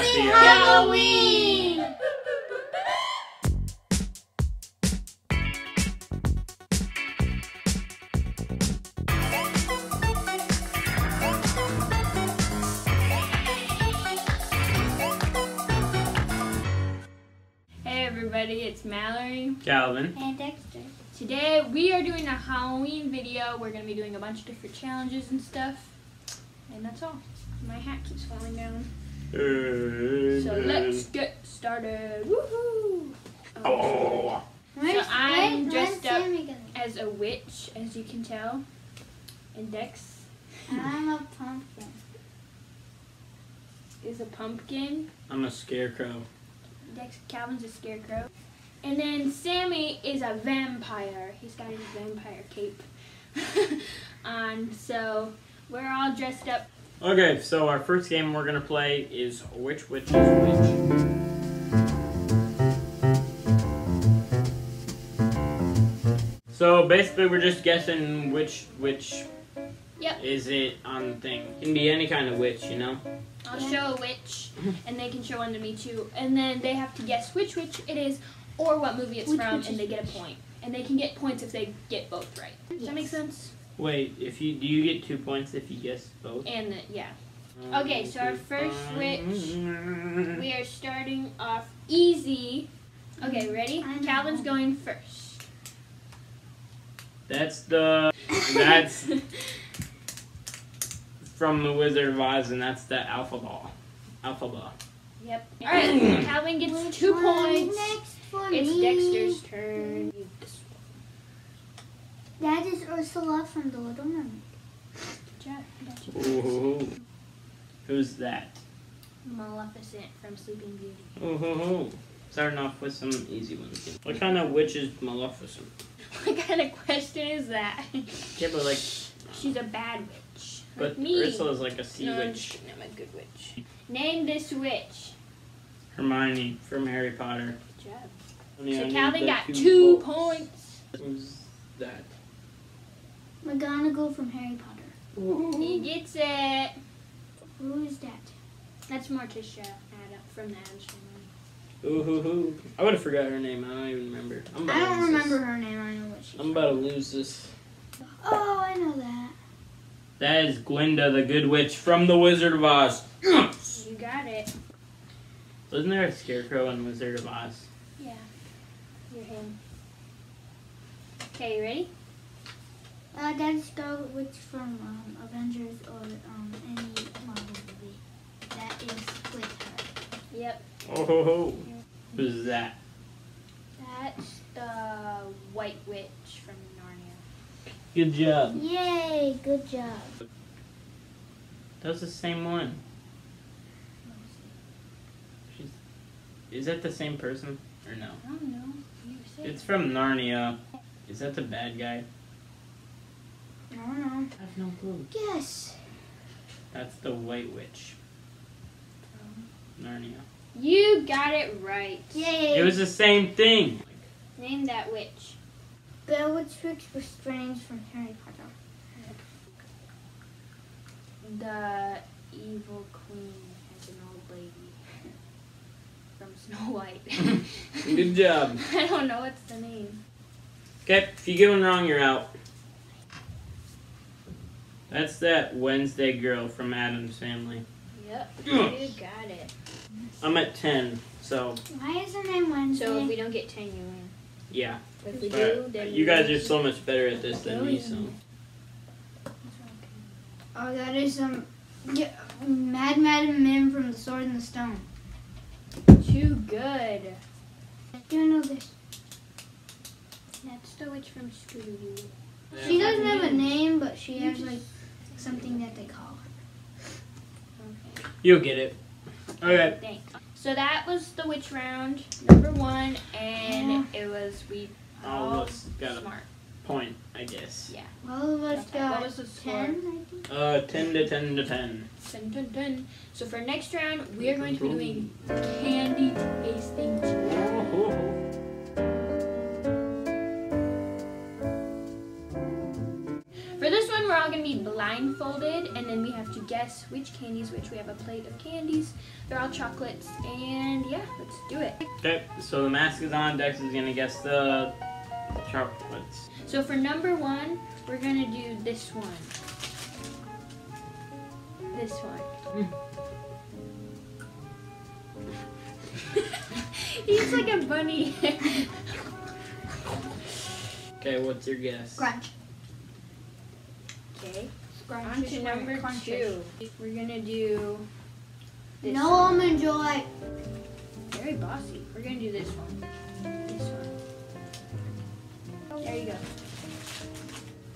Happy Halloween! Hey everybody, it's Mallory. Calvin. And Dexter. Today we are doing a Halloween video. We're going to be doing a bunch of different challenges and stuff. And that's all. My hat keeps falling down. So let's get started. Woohoo! Oh. So I'm where's dressed up as a witch, as you can tell. And Dex I'm a pumpkin. is a pumpkin. I'm a scarecrow. Dex Calvin's a scarecrow. And then Sammy is a vampire. He's got his vampire cape on. So we're all dressed up. Okay, so our first game we're gonna play is Which Witch is Which. So basically, we're just guessing which witch Yep. is it on the thing. Can be any kind of witch, you know. I'll show a witch, and they can show one to me too. And then they have to guess which witch it is or what movie it's Which from, and they get a point. And they can get points if they get both right. Does that make sense? Wait, if you do you get two points if you guess both? And the, yeah. Um, okay, so our first witch- We are starting off easy. Okay, ready? Calvin's going first. That's the that's from the Wizard of Oz, and that's the Elphaba. Alpha Ball. Yep. All right, Calvin gets Which two points. Next for It's me. Dexter's turn. You- this one. That is Ursula from The Little Mermaid. Good job. I got you. Ooh, who's that? Maleficent from Sleeping Beauty. Ooh, starting off with some easy ones. What kind of witch is Maleficent? What kind of question is that? Yeah, but like, She's a bad witch. but like me. Ursula's like a sea no, I'm witch. I'm a good witch. Name this witch. Hermione from Harry Potter. Good job. Only so Calvin got two two votes. points. Who's that? McGonagall from Harry Potter. He gets it. Who is that? That's Morticia Adam from the Addams Family. Ooh, hoo, hoo. I would have forgot her name. I don't even remember. I'm about I don't lose remember This. her name. I know what she. I'm about to lose this. Oh, I know that. That is Glinda, the Good Witch from the Wizard of Oz. You got it. Wasn't there a scarecrow in Wizard of Oz? Yeah. You're him. Okay, you ready? Uh, that is Scarlet Witch from um, Avengers or um, any Marvel movie. That is with her. Yep. Oh ho ho. Who's that? That's the White Witch from Narnia. Good job. Yay! Good job. That was the same one. She's, is that the same person or no? I don't know. It's from Narnia. Is that the bad guy? I don't know. I have no clue. Yes. That's the White Witch. Narnia. You got it right. Yay! It was the same thing. Name that witch. Bellatrix Lestrange from Harry Potter. The evil queen as an old lady from Snow White. Good job. I don't know what's the name. Okay, if you get one wrong, you're out. That's that Wednesday girl from Addams family. Yep. You got it. I'm at 10, so Why is her name Wednesday? So if we don't get ten, you win. yeah. But if we But do, then you guys are so much better at this than me, so. oh, that is um, yeah, Mad Madam Mim from The Sword and the Stone. Too good. Do I know this? That's the witch from Scooby Doo. She doesn't have a name, but she has like something that they call her. Okay. You'll get it. Okay. Thanks. So that was the witch round number one, and it was we All all of us got a point, I guess. Yeah. All of us Okay, got what was the score? ten, I think. Uh, 10 to 10 to 10. Dun, dun, dun. So for next round, we are going to be doing candy tasting. Blindfolded, and then we have to guess which candies which. We have a plate of candies. They're all chocolates, and yeah, let's do it. Okay, so the mask is on. Dex is gonna guess the chocolates. So for number one, we're gonna do this one. This one. He's like a bunny. Okay, what's your guess? Crunch. okay. Crunch On to number crunch two. We're gonna do this No one. almond joy. Very bossy. We're gonna do this one. This one. There you go.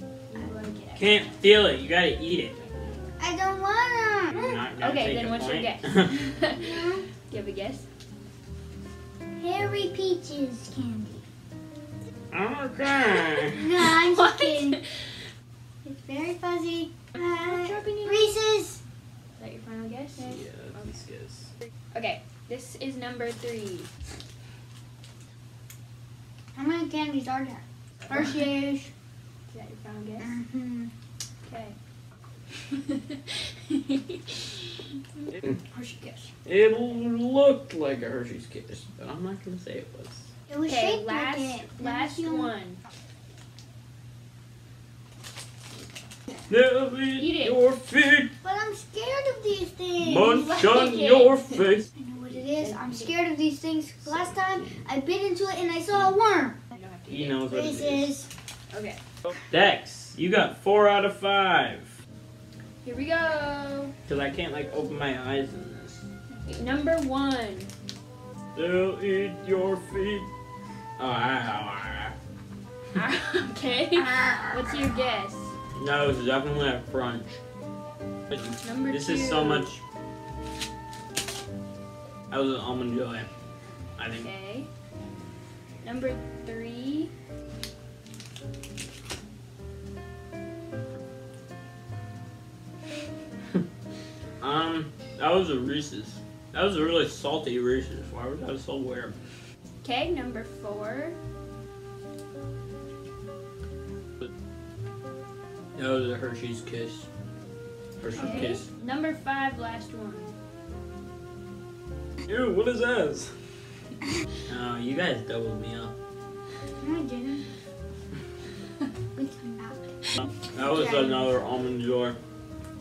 You. Can't feel it. You gotta eat it. I don't wanna. You're not gonna Okay, then a what's your point. guess? Hmm? do you have a guess? Harry Peaches candy. okay. No, I'm What? just kidding. It's very fuzzy. Uh. Reese's. Is that your final guess? yeah, let's guess. Okay, this is number three. How many candies are there? Hershey's. Is that your final guess? Mm-hmm. Okay. Hershey guess. It looked like a Hershey's Kiss, but I'm not gonna say it was. It was Okay, shaped last like it. last Let me see one. Never Eat it. your feet, But I'm scared of these things. munch on your face. I know what it is. I'm scared of these things. Last time I bit into it and I saw a worm. I don't have to He knows what it is. Reese's. it. Okay, Dex, you got four out of five. here we go. Cause I can't like open my eyes in this. Number one. They'll eat your feet. Oh, ah, ah, okay. What's your guess? No, it's definitely a crunch. Number This two. is so much. That was an almond joy. I think. Okay. Number three. Um, that was a Reese's. That was a really salty Reese's. Why was that so weird? Okay, number four. That was a Hershey's Kiss. Hershey's Okay. Kiss. Number five, last one. Ew, what is this? Oh, you guys doubled me up. No, I didn't. It's not. That was Yeah. another almond joy.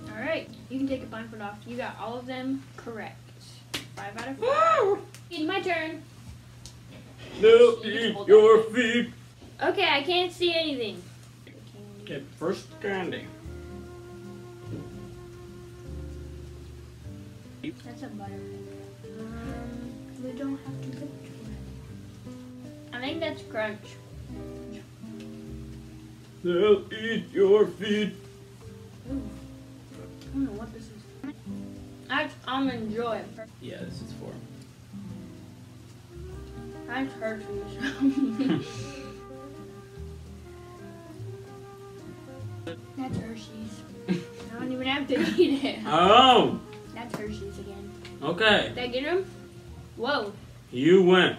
All right, you can take a blindfold off. You got all of them correct. Five out of five. Woo! It's my turn. They'll eat your feet. Okay, I can't see anything. Okay, first candy. That's a butterfinger. Um, We don't have to go to I think that's crunch. They'll eat your feet. Ooh. I don't know what this is. That's almond joy. Yeah, this is for. That's Hershey's. That's have to eat it. Oh, That's Hershey's again. okay. Did I get him? Whoa. You win.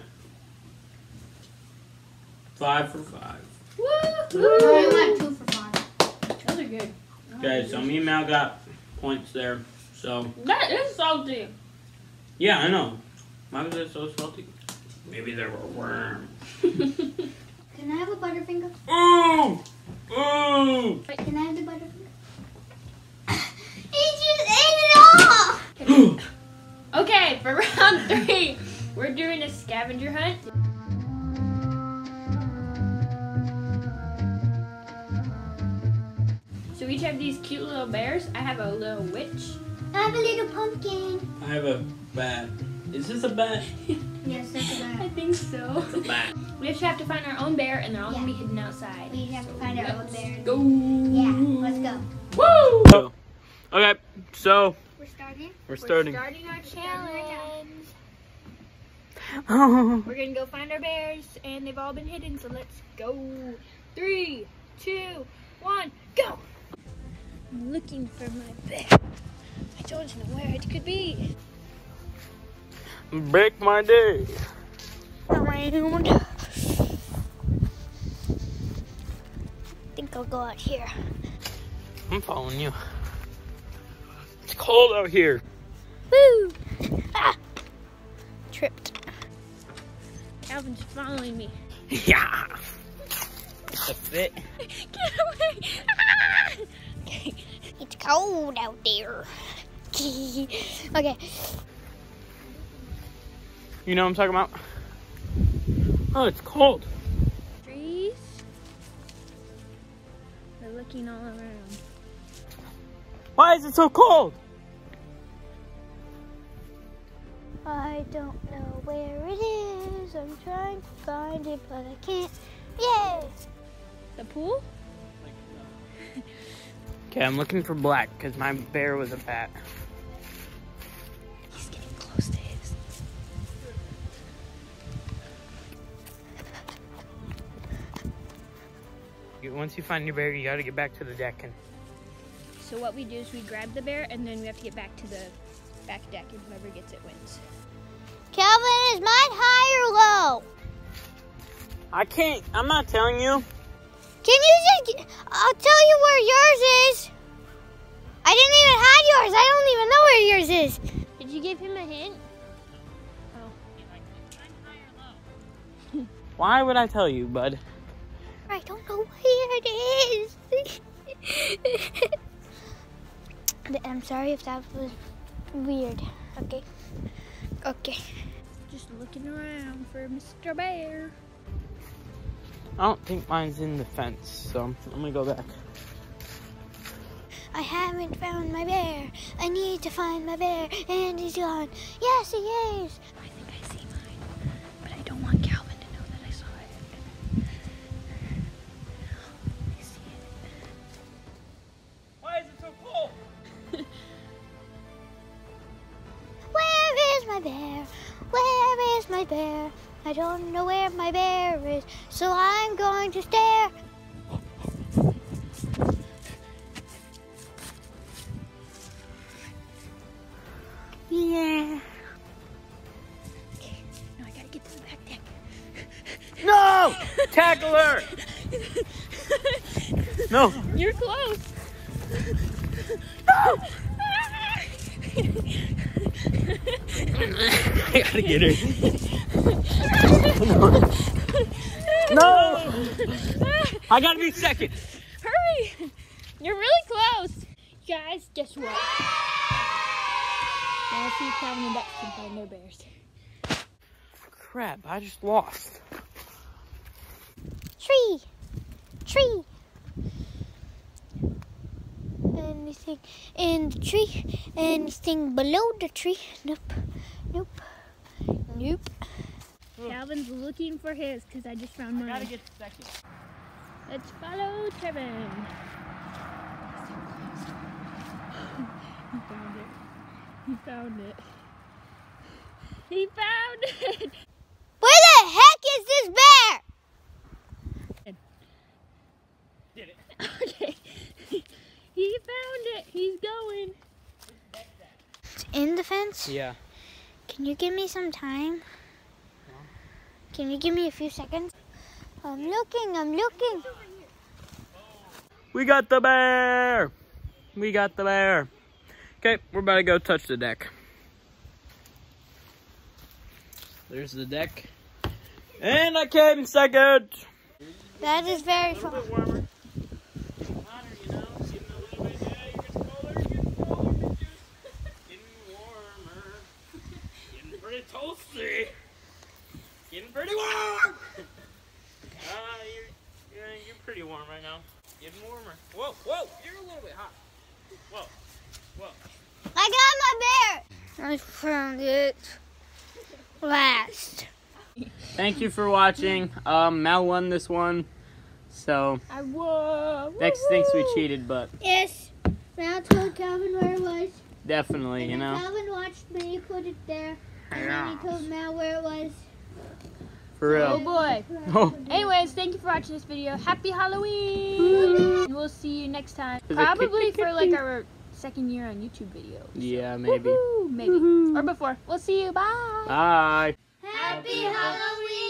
Five for five. I Woo! went two for five. Those are good. Okay, oh, so me and Mal got points there. So That is salty. yeah, I know. Why was it so salty? Maybe there were worms. Can I have a Butterfinger? Ooh, ooh. Can I have the Butterfinger? he just ate it all! Okay, for round three, we're doing a scavenger hunt. So we each have these cute little bears. I have a little witch. I have a little pumpkin. I have a bat. Is this a bat? Yes, that's a bat. I think so. It's a bat. We just have to find our own bear, and they're all gonna be hidden outside. We have to find our own bear. Go. Yeah, let's go. Woo! Okay, so We're starting. we're starting. Our challenge. Oh. We're gonna go find our bears, and they've all been hidden. So let's go. Three, two, one, go. I'm looking for my bear. I don't know where it could be. Break my day. Around. I think I'll go out here. I'm following you. It's cold out here. Woo! Ah! Tripped. Calvin's following me. Yeah. It's a fit. Get away! Ah! It's cold out there. okay. You know what I'm talking about? Oh, it's cold. Trees. They're looking all around. Why is it so cold? I don't know where it is. I'm trying to find it, but I can't. Yay! The pool? Okay, I'm looking for black because my bear was a bat. He's getting close to his. Once you find your bear, you gotta get back to the deck and So what we do is we grab the bear and then we have to get back to the back deck and whoever gets it wins. Calvin, is mine high or low? I can't. I'm not telling you. Can you just? g- I'll tell you where yours is. I didn't even have yours. I don't even know where yours is. Did you give him a hint? Why would I tell you, bud? I don't know where it is. I'm sorry if that was weird. Okay. Okay. Just looking around for Mr. Bear. I don't think mine's in the fence, so I'm gonna go back. I haven't found my bear. I need to find my bear, and he's gone. Yes, he is. Bear? I don't know where my bear is, so I'm going to stare. Yeah. No, I gotta get to the back deck. No! Tackle her! No. You're close. I gotta get her. No! I gotta be second. Hurry! You're really close. Guys, guess what? Now see if Calvin and Bex can find their bears. Crap, I just lost. Tree. Tree. Anything in the tree? Anything below the tree? Nope. Nope. Nope. Calvin's looking for his because I just found mine. get second. Let's follow Trevin. he found it. He found it. He found it. Where the heck is this bear? Did it. Okay. he found it. He's going. It's in the fence. Yeah. Can you give me some time? Can you give me a few seconds? I'm looking, I'm looking. We got the bear! We got the bear. Okay, we're about to go touch the deck. There's the deck. And I came second! That is very fun. bit warmer. Hotter, you know, getting a little bit, yeah, you're getting colder, you're getting colder, bitches. Getting warmer. Getting pretty toasty. Getting pretty warm! Uh, you're, you're, you're pretty warm right now. Getting warmer. Whoa, whoa, you're a little bit hot. Whoa, whoa. I got my bear. I found it last. Thank you for watching. Um, Mal won this one. So, I won. Bex thinks we cheated, but Yes. Now told Calvin where it was. definitely, you And then know. Calvin watched me put it there. And then he told Mal where it was. For real. Oh boy. Oh. Anyways, thank you for watching this video. Happy Halloween. We'll see you next time. Is Probably for like our second year on YouTube videos. Yeah, maybe. Maybe. Or before. We'll see you. Bye. Bye. Happy Halloween!